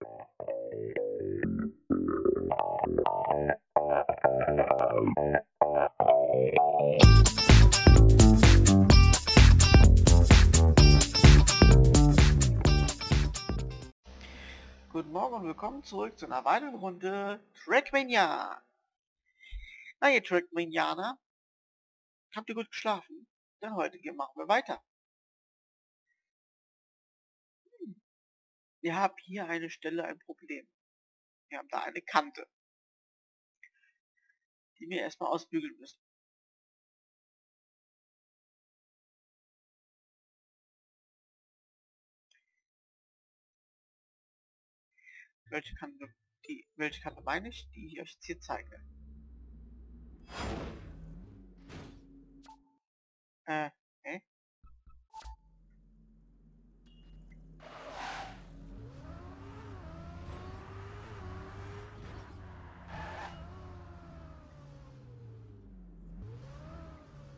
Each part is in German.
Guten Morgen und willkommen zurück zu einer weiteren Runde Trackmania. Na ihr Trackmanianer, habt ihr gut geschlafen? Dann heute machen wir weiter. Wir haben hier eine Stelle ein Problem. Wir haben da eine Kante, die wir erstmal ausbügeln müssen. Welche Kante, die, welche Kante meine ich, die ich euch jetzt hier zeige. Äh,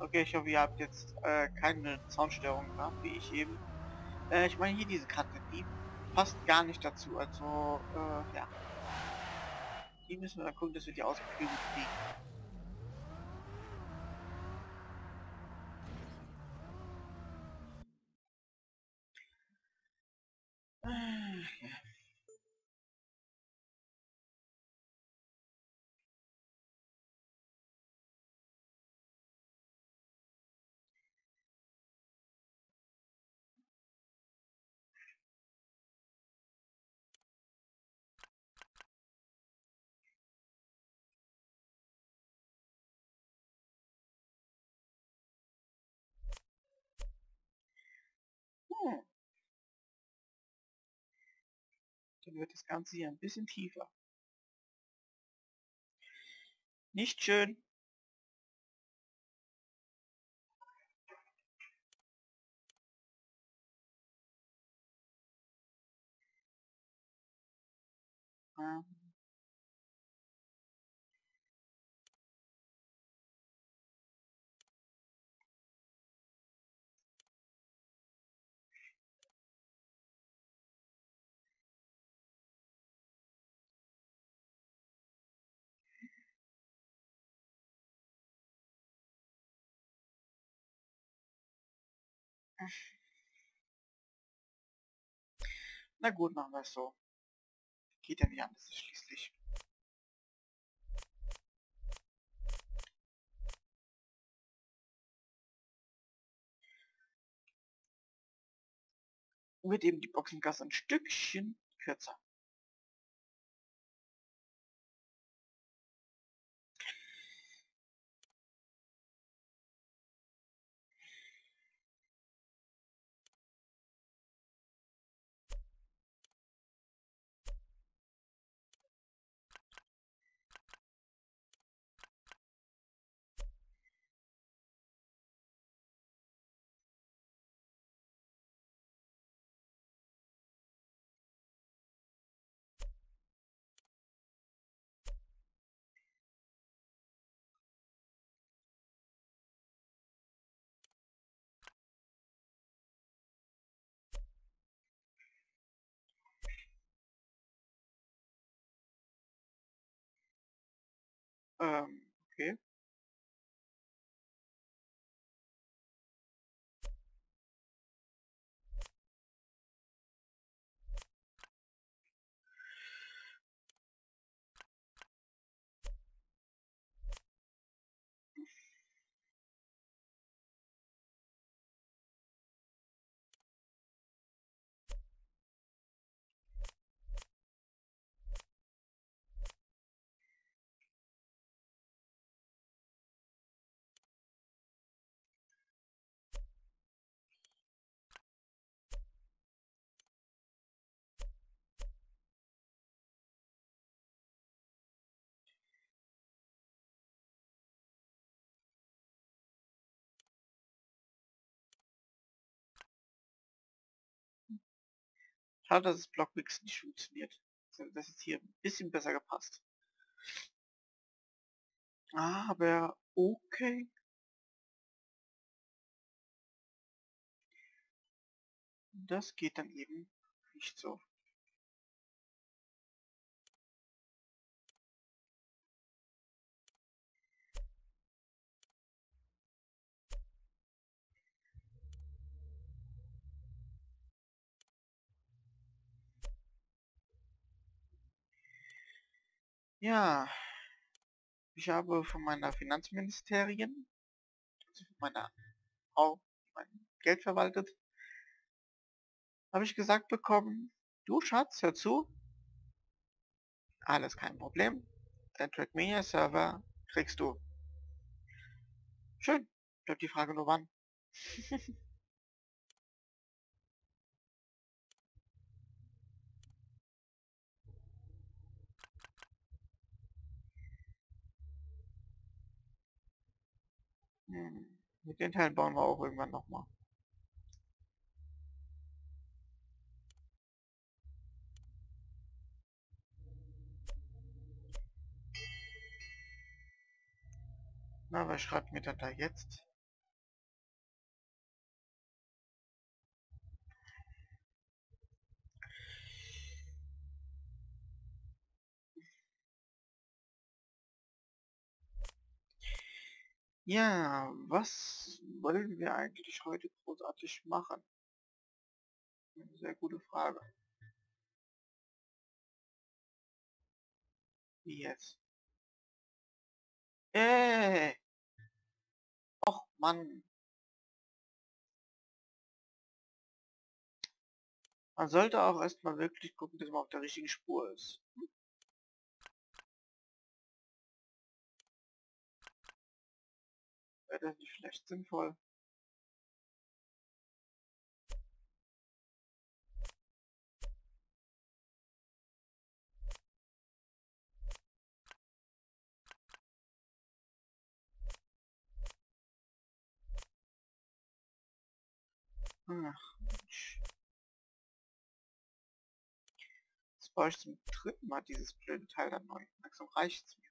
okay. Ich hoffe, ihr habt jetzt äh, keine Soundstörung gehabt, wie ich eben. Äh, ich meine hier diese Kante, die passt gar nicht dazu. Also, äh, ja. Die müssen wir dann gucken, dass wir die ausgeklügelt kriegen. Dann wird das Ganze hier ein bisschen tiefer. Nicht schön. Ähm. Na gut, machen wir es so. Geht ja nicht anders schließlich. Wird eben die Boxengasse ein Stückchen kürzer. Ähm, okay. Schade, dass das Blockmix nicht funktioniert. Das ist hier ein bisschen besser gepasst. Aber okay. Das geht dann eben nicht so. Ja, ich habe von meiner Finanzministerien, also von meiner Frau, die mein Geld verwaltet, habe ich gesagt bekommen, du Schatz, hör zu, alles kein Problem, dein Trackmania Server kriegst du. Schön, bleibt die Frage nur wann. hm, mit den Teilen bauen wir auch irgendwann nochmal. Na, wer schreibt mir denn da jetzt? Ja, was wollen wir eigentlich heute großartig machen? Eine sehr gute Frage. Wie jetzt? Äh! Och Mann! Man sollte auch erstmal wirklich gucken, dass man auf der richtigen Spur ist. Hm? Das nicht vielleicht sinnvoll? Ach, Mensch. Jetzt baue ich zum dritten Mal dieses blöde Teil dann neu. Langsam reicht's mir.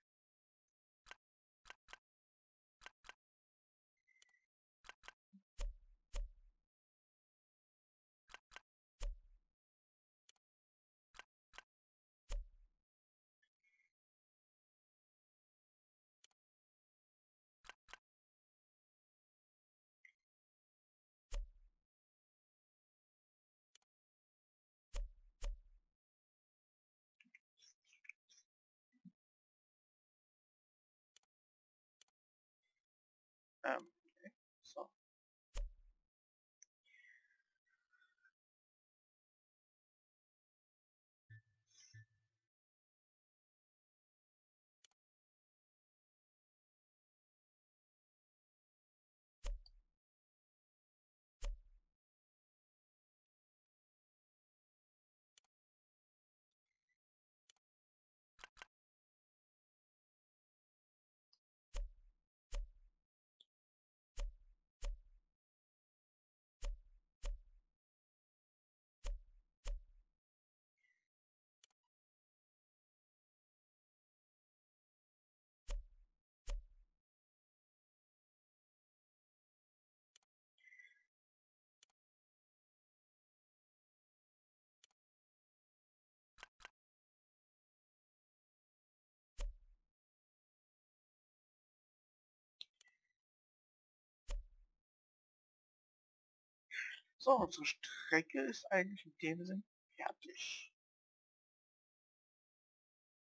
So, unsere Strecke ist eigentlich in dem Sinn fertig.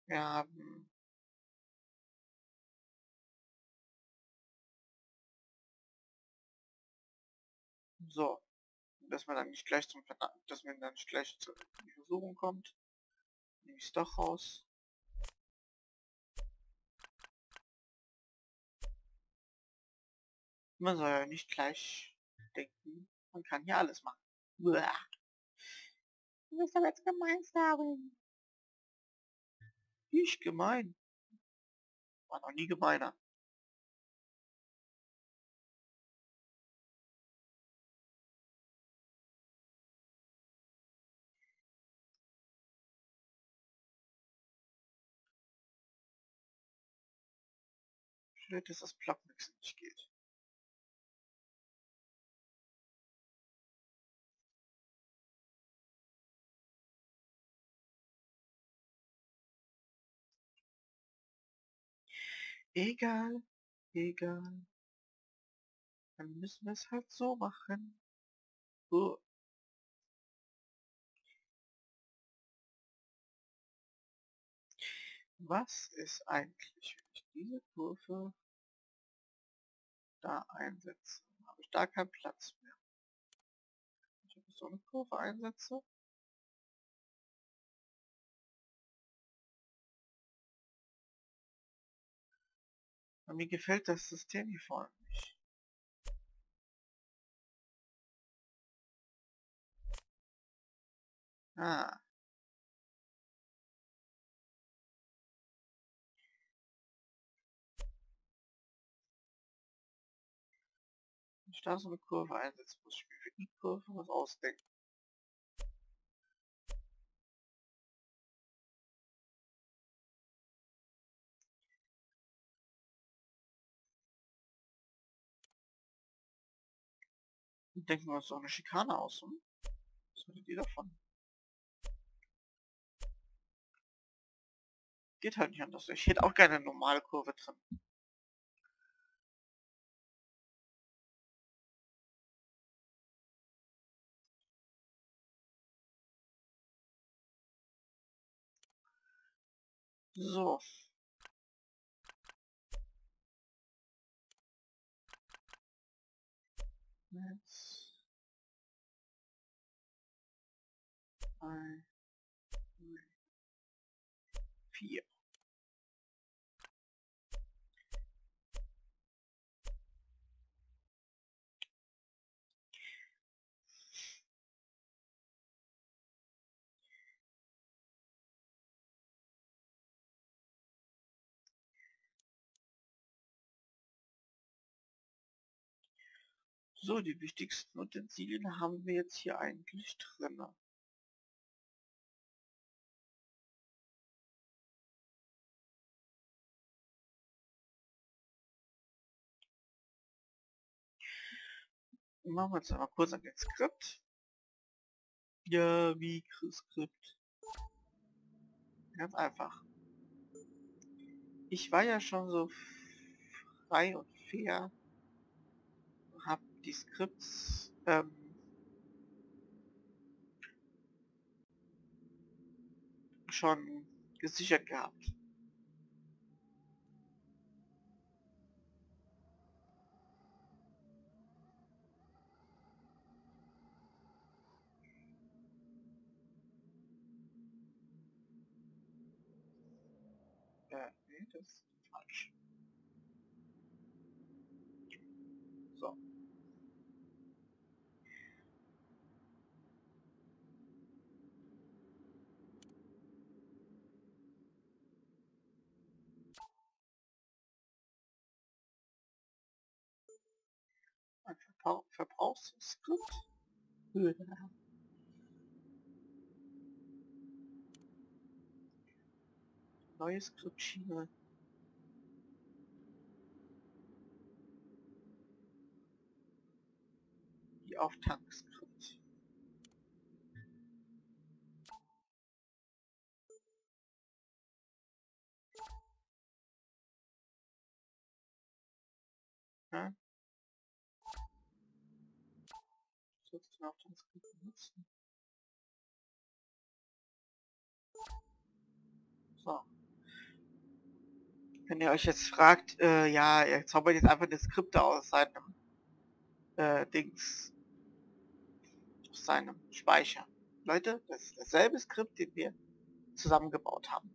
Wir haben so, dass man dann nicht gleich zum dass man dann nicht gleich zur Versuchung kommt, nehme ich es doch raus. Man soll ja nicht gleich denken, man kann hier alles machen. Uah. Du bist aber jetzt gemein, Starwing. Ich gemein. War noch nie gemeiner. Blöd, dass das Blockmixen nicht geht. Egal, egal. Dann müssen wir es halt so machen. So. Was ist eigentlich, wenn ich diese Kurve da einsetze? Habe ich da keinen Platz mehr. Ich habe so eine Kurve einsetze. Und mir gefällt das System hier vorne nicht. Ah. Ich da so eine Kurve einsetze, muss ich mir für die Kurve was ausdenken. Denken wir uns doch eine Schikane aus, hm? Was haltet ihr davon? Geht halt nicht anders. Ich hätte auch gerne eine normale Kurve drin. So. Jetzt. Drei. Vier. So, die wichtigsten Utensilien haben wir jetzt hier eigentlich drin. Machen wir jetzt einmal kurz an den Skript. Ja, wie Skript? Ganz einfach. Ich war ja schon so frei und fair die Skripts ähm, schon gesichert gehabt. Äh, nee, das ist falsch. So. Ein Verbrauch Verbrauchsskript. Neue Skriptschiene. Die Auftankskript. Ja. sollte ich auch Transkript benutzen. So. Wenn ihr euch jetzt fragt, äh, ja, ihr zaubert jetzt einfach das Skripte aus seinem äh, Dings, aus seinem Speicher. Leute, das ist dasselbe Skript, den wir zusammengebaut haben.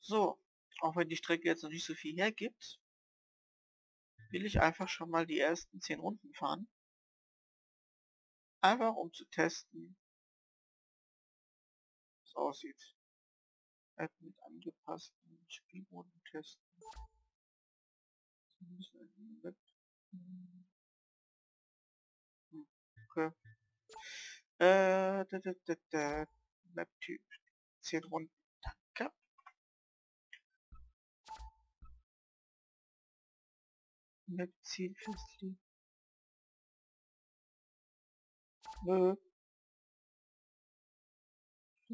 So, auch wenn die Strecke jetzt noch nicht so viel hergibt, will ich einfach schon mal die ersten 10 Runden fahren. Einfach um zu testen, wie es aussieht. App mit angepassten Spielboden testen. Okay. Äh. Map-Typ. 10 Runden. Map-Ziel festlegen. Nö.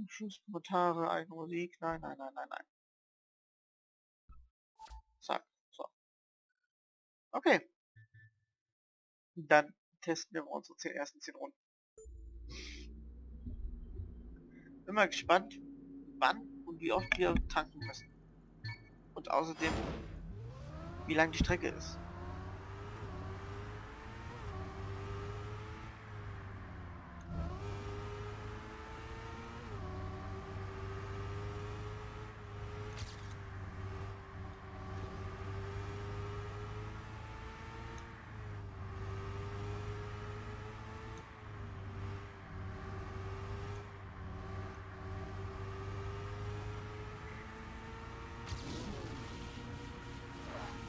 Schlusskommentare, eigene Musik. Nein, nein, nein, nein, nein. Zack. So. Okay. Dann testen wir unsere 10, ersten 10 Runden. Bin mal gespannt, wann und wie oft wir tanken müssen. Und außerdem, wie lang die Strecke ist.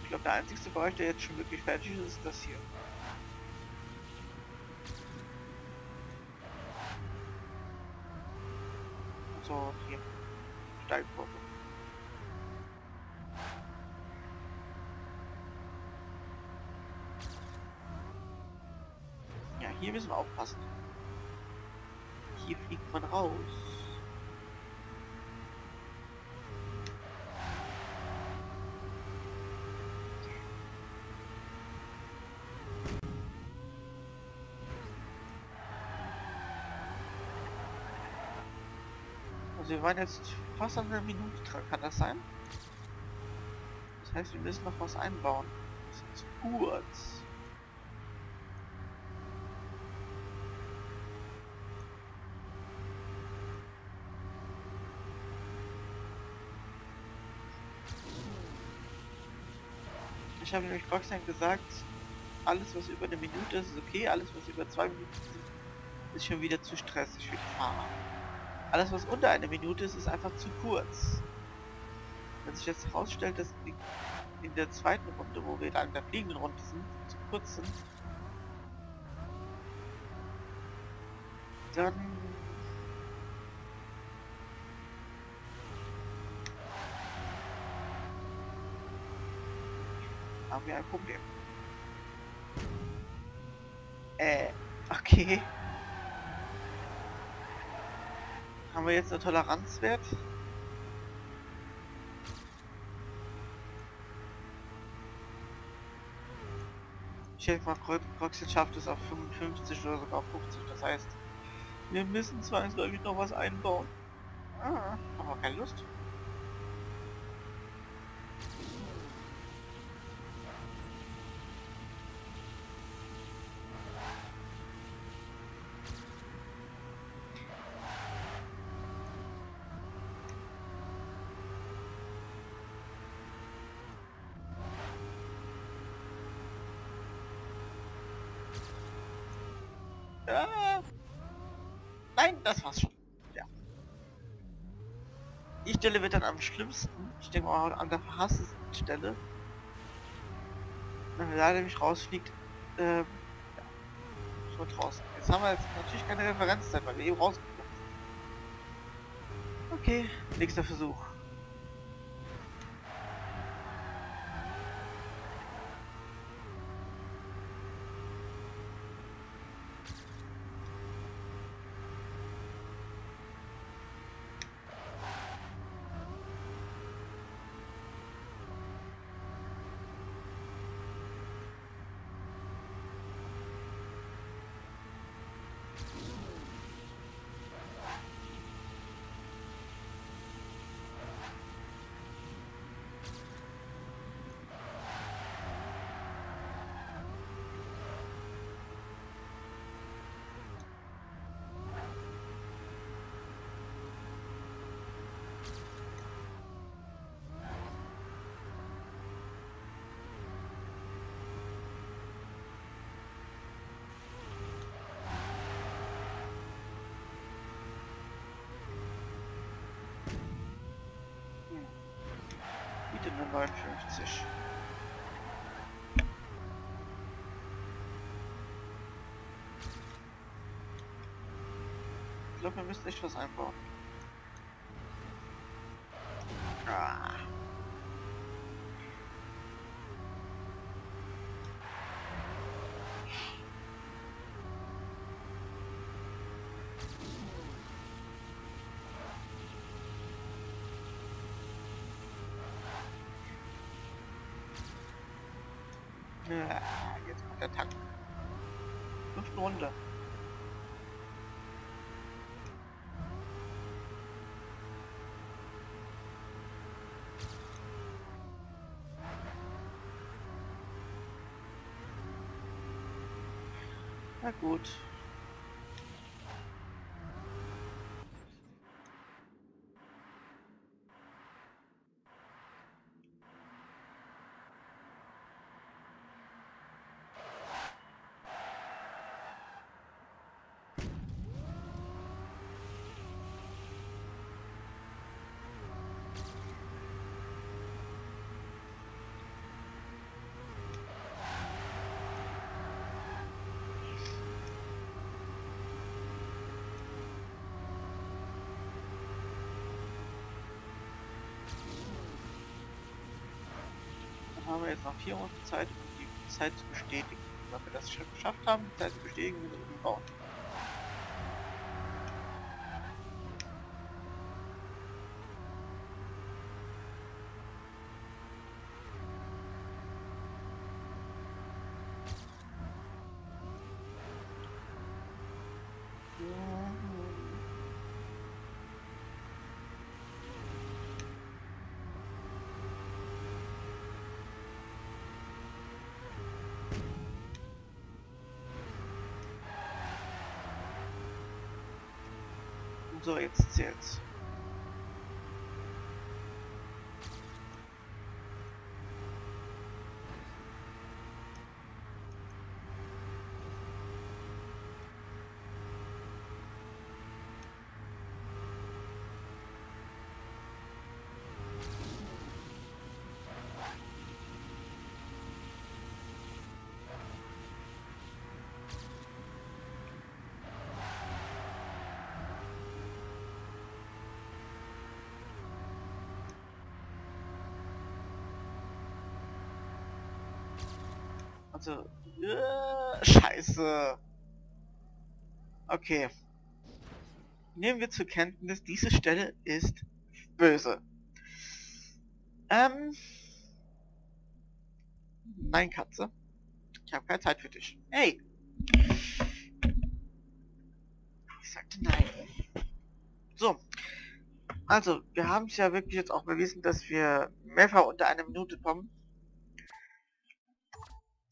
Ich glaube, der einzigste Bereich, der jetzt schon wirklich fertig ist, ist das hier. So, hier. Steilkurve. Ja, hier müssen wir aufpassen. Hier fliegt man raus. Also wir waren jetzt fast an einer Minute dran, kann das sein? Das heißt, wir müssen noch was einbauen. Das ist kurz. Ich habe nämlich Roxanne gesagt, alles was über eine Minute ist, ist okay, alles was über zwei Minuten ist, ist schon wieder zu stressig für die Fahrer. Alles was unter eine Minute ist, ist einfach zu kurz. Wenn sich jetzt herausstellt, dass die in der zweiten Runde, wo wir dann in der fliegenden Runde sind, zu kurz sind, dann haben wir ein Problem. Äh, okay. Haben wir jetzt einen Toleranzwert? Ich denke mal, Croxit schafft es auf 55 oder sogar auf 50. Das heißt, wir müssen zwangsläufig noch was einbauen. Ah, aber keine Lust. Ah. Nein, das war's schon. Ja. Die Stelle wird dann am schlimmsten. Ich denke mal an der verhasstesten Stelle. Wenn er leider nicht rausfliegt, ähm, ja, schon draußen. Jetzt haben wir jetzt natürlich keine Referenzzeit, weil wir eben rausgekommen sind. Okay, nächster Versuch. Wieder eine 59. Ich glaube, wir müssen echt was einbauen. Ah. Ja, jetzt kommt der Tank. fünften Runde. Na gut. Haben wir jetzt noch vier Runden Zeit, um die Zeit zu bestätigen. Wenn wir das schon geschafft haben, die Zeit zu bestätigen, müssen wir umbauen. So, Also, äh, scheiße. Okay. Nehmen wir zur Kenntnis, diese Stelle ist böse. Ähm. Nein, Katze. Ich habe keine Zeit für dich. Hey! Ich sagte nein. So. Also, wir haben es ja wirklich jetzt auch bewiesen, dass wir mehrfach unter einer Minute kommen.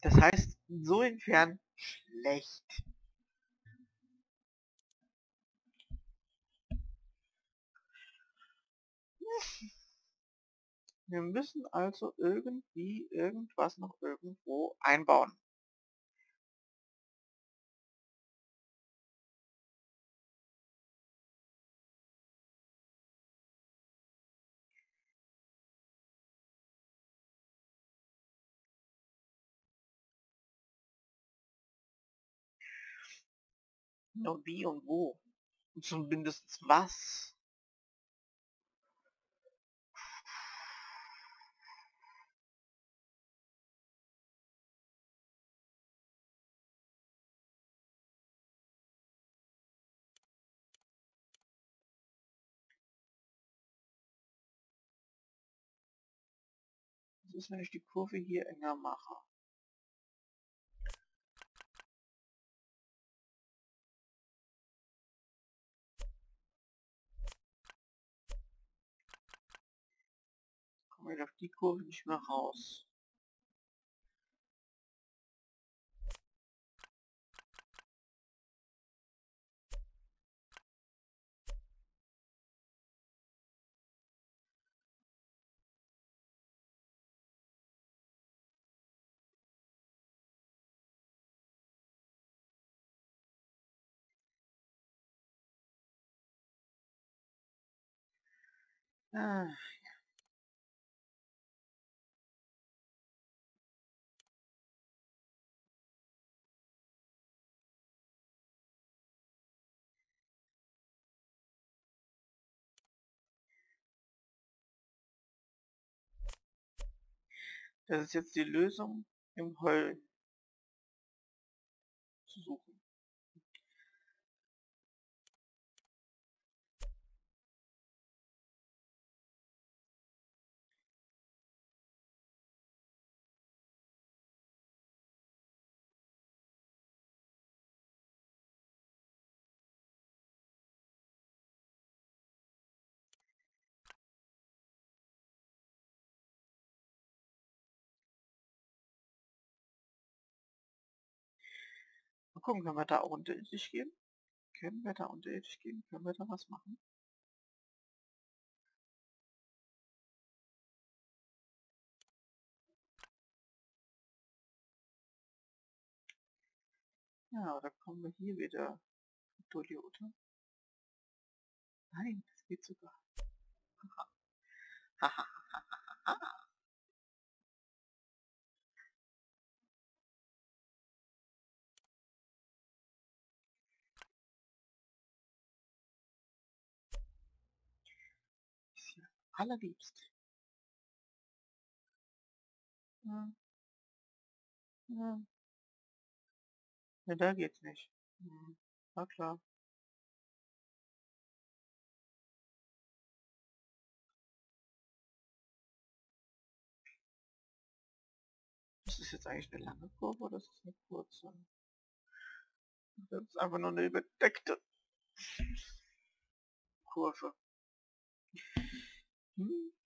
Das heißt, insofern schlecht. Wir müssen also irgendwie irgendwas noch irgendwo einbauen. Nur wie und wo. Und zumindest was. Was ist, wenn ich die Kurve hier enger mache? Wir auf die Kurve nicht mehr raus. Ah, Das ist jetzt die Lösung im Heulen zu suchen. Gucken, können wir da auch unterirdisch gehen? Können wir da unterirdisch gehen? Können wir da was machen? Ja, da kommen wir hier wieder. Toyota. Nein, das geht sogar. Ist ja allerliebst. Ja. Ja. Ja, da geht's nicht. Mhm. War klar. Ist das jetzt eigentlich eine lange Kurve oder ist das eine kurze? Das ist einfach nur eine überdeckte Kurve. Hmm?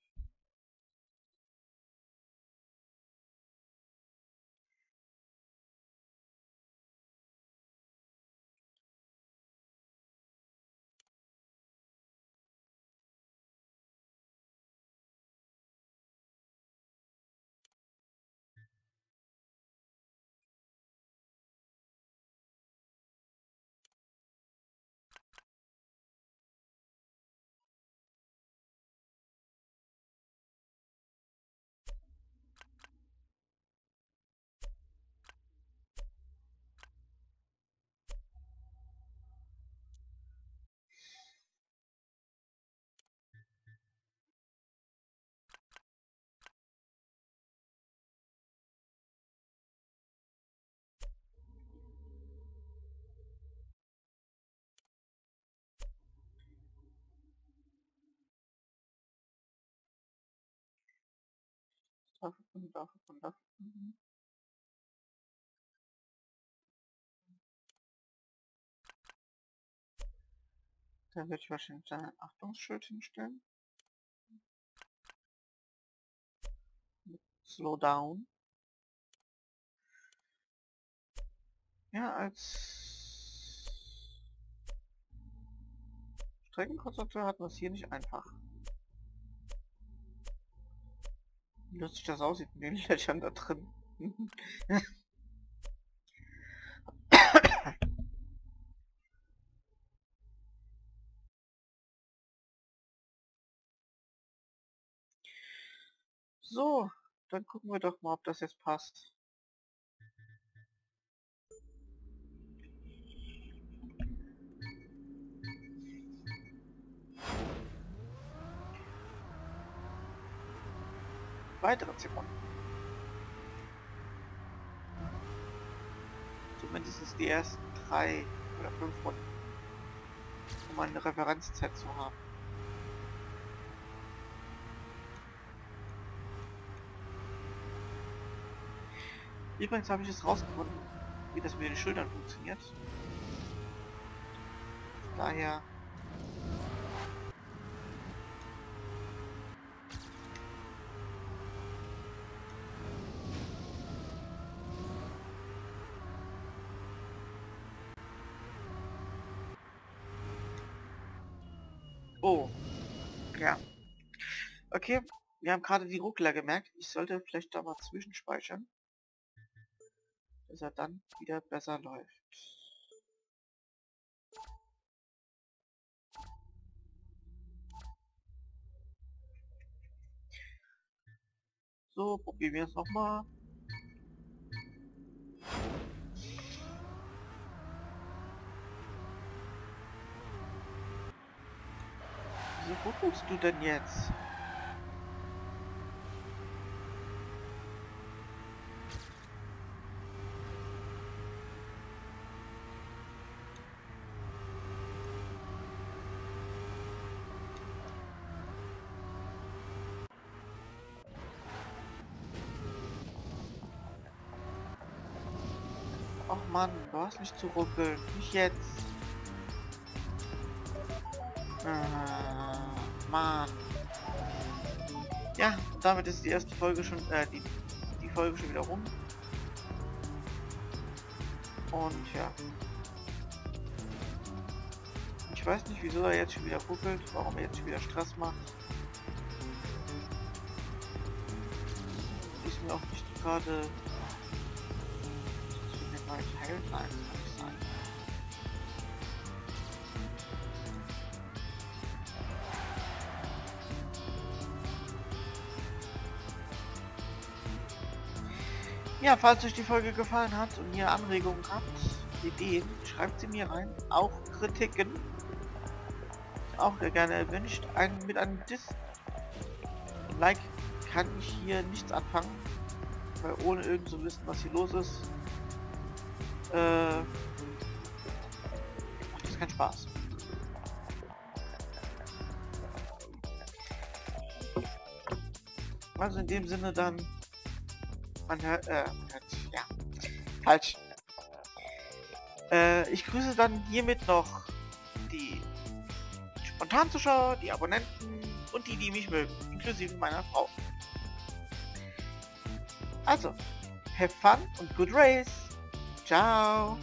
Hm. Dafür von, dafür von, dafür von. Da werde ich wahrscheinlich ein Achtungsschild hinstellen. Mit Slow down. Ja, als Streckenkonstrukteur hat man es hier nicht einfach. Wie lustig das aussieht mit den Löchern da drin. so, dann gucken wir doch mal, ob das jetzt passt. Weitere Sekunden. Zumindest die ersten drei oder fünf Runden, um eine Referenzzeit zu haben. Übrigens habe ich es rausgefunden, wie das mit den Schultern funktioniert. Daher Oh. Ja. Okay, wir haben gerade die Ruckler gemerkt. Ich sollte vielleicht da mal zwischenspeichern. Dass er dann wieder besser läuft. So, probieren wir es nochmal. Wieso ruckelst du denn jetzt? Ach Mann, du hast mich zu ruckeln. Nicht jetzt. Ah, Mann. Ja, damit ist die erste Folge schon, äh, die, die Folge schon wieder rum. Und ja. Ich weiß nicht, wieso er jetzt schon wieder ruckelt, warum er jetzt schon wieder Stress macht. Ist mir auch nicht gerade... Ja, falls euch die Folge gefallen hat und ihr Anregungen habt, Ideen, schreibt sie mir rein. Auch Kritiken. Auch gerne erwünscht. Ein, mit einem Dis Like kann ich hier nichts anfangen. Weil ohne irgend zu wissen, was hier los ist, äh, macht das keinen Spaß. Also in dem Sinne dann man hört, äh, man hört, ja, falsch. Äh, ich grüße dann hiermit noch die Spontanzuschauer, die Abonnenten und die, die mich mögen, inklusive meiner Frau. Also, have fun und good race. Ciao.